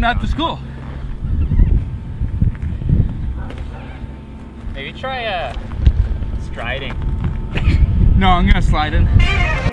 Welcome to school. Maybe try uh, striding. No, I'm gonna slide in.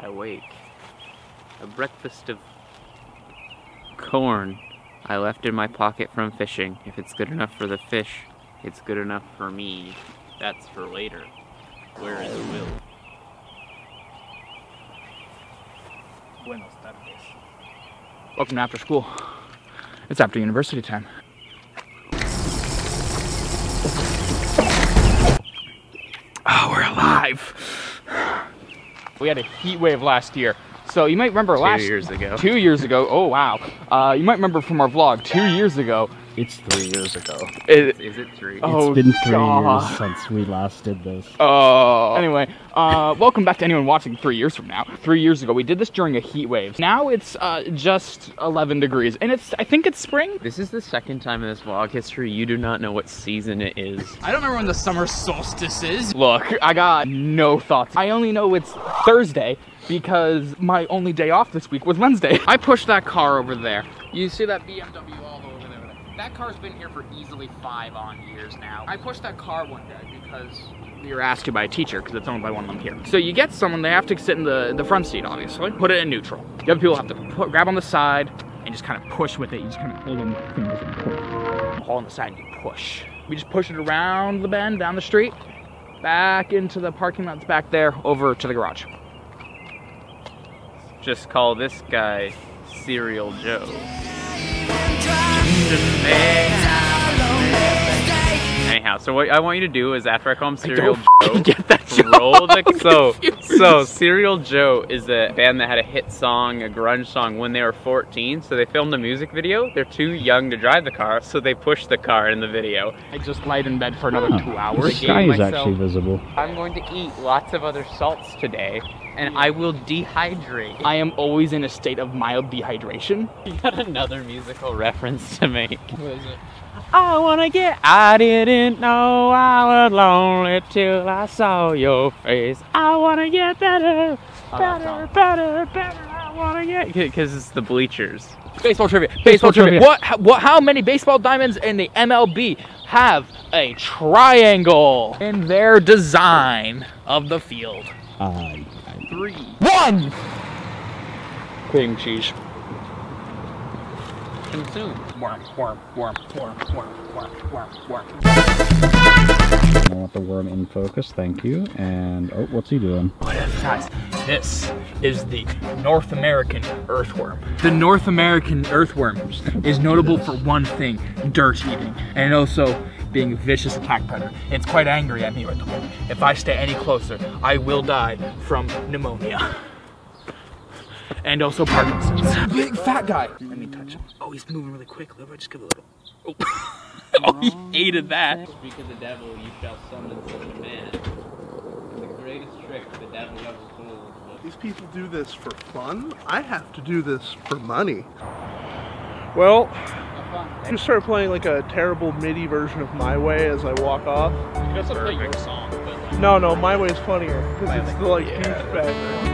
I wake. A breakfast of corn I left in my pocket from fishing. If it's good enough for the fish, it's good enough for me. That's for later. Where is Will? Buenos tardes. Welcome to after school. It's after university time. Oh, we're alive. We had a heat wave last year. So you might remember Two last years ago. Two years ago. Oh wow. Uh, you might remember from our vlog two years ago. It's three years ago. It, Is it three? Oh, it's been three God. years since we last did this. Oh. Anyway, uh, welcome back to anyone watching three years from now. Three years ago, we did this during a heat wave. Now it's uh, just 11 degrees, and it's I think it's spring. This is the second time in this vlog history you do not know what season it is. I don't remember when the summer solstice is. Look, I got no thoughts. I only know it's Thursday because my only day off this week was Wednesday. I pushed that car over there. You see that BMW all over there? That car's been here for easily five on years now. I pushed that car one day because we were asked to by a teacher because it's owned by one of them here. So you get someone, they have to sit in the, the front seat, obviously. Put it in neutral. The other people have to put, grab on the side and just kind of push with it. You just kind of hold them fingers and push. Hold on the side and you push. We just push it around the bend, down the street, back into the parking lot that's back there, over to the garage. Just call this guy Serial Joe. Anyhow, so what I want you to do is after I call him Serial Joe, get that joke. roll the so so Serial Joe is a band that had a hit song, a grunge song when they were 14. So they filmed a music video. They're too young to drive the car, so they pushed the car in the video. I just lied in bed for another Huh. two The hours. sky is myself- actually visible. I'm going to eat lots of other salts today, and I will dehydrate. I am always in a state of mild dehydration. You got another musical reference to make. What is it? I wanna get. I didn't know I was lonely till I saw your face. I wanna get better, better, song. better, better. I wanna get. Because it's the bleachers. Baseball trivia. Baseball, Baseball trivia. trivia. What, what? How many baseball diamonds in the MLB have a triangle in their design of the field? Uh, Three. One! Cream cheese. Consume. Worm, worm, worm, worm, worm, worm, worm, worm. I want the worm in focus, thank you. And, oh, what's he doing? Guys, this is the North American earthworm. The North American earthworm is notable for one thing, dirt eating. And also, being a vicious attack predator. It's quite angry at me right now. If I stay any closer, I will die from pneumonia. And also Parkinson's. Big fat guy. Let me touch him. Oh, he's moving really quickly. Let me just give a little. Oh, oh he hated that. Speak of the devil, you shall summon such a man. The greatest trick the devil ever pulled. These people do this for fun. I have to do this for money. Well, I just start playing like a terrible MIDI version of My Way as I walk off. you also play your song, but like, No, no, My Way is funnier because it's the like Yeah. douchebag.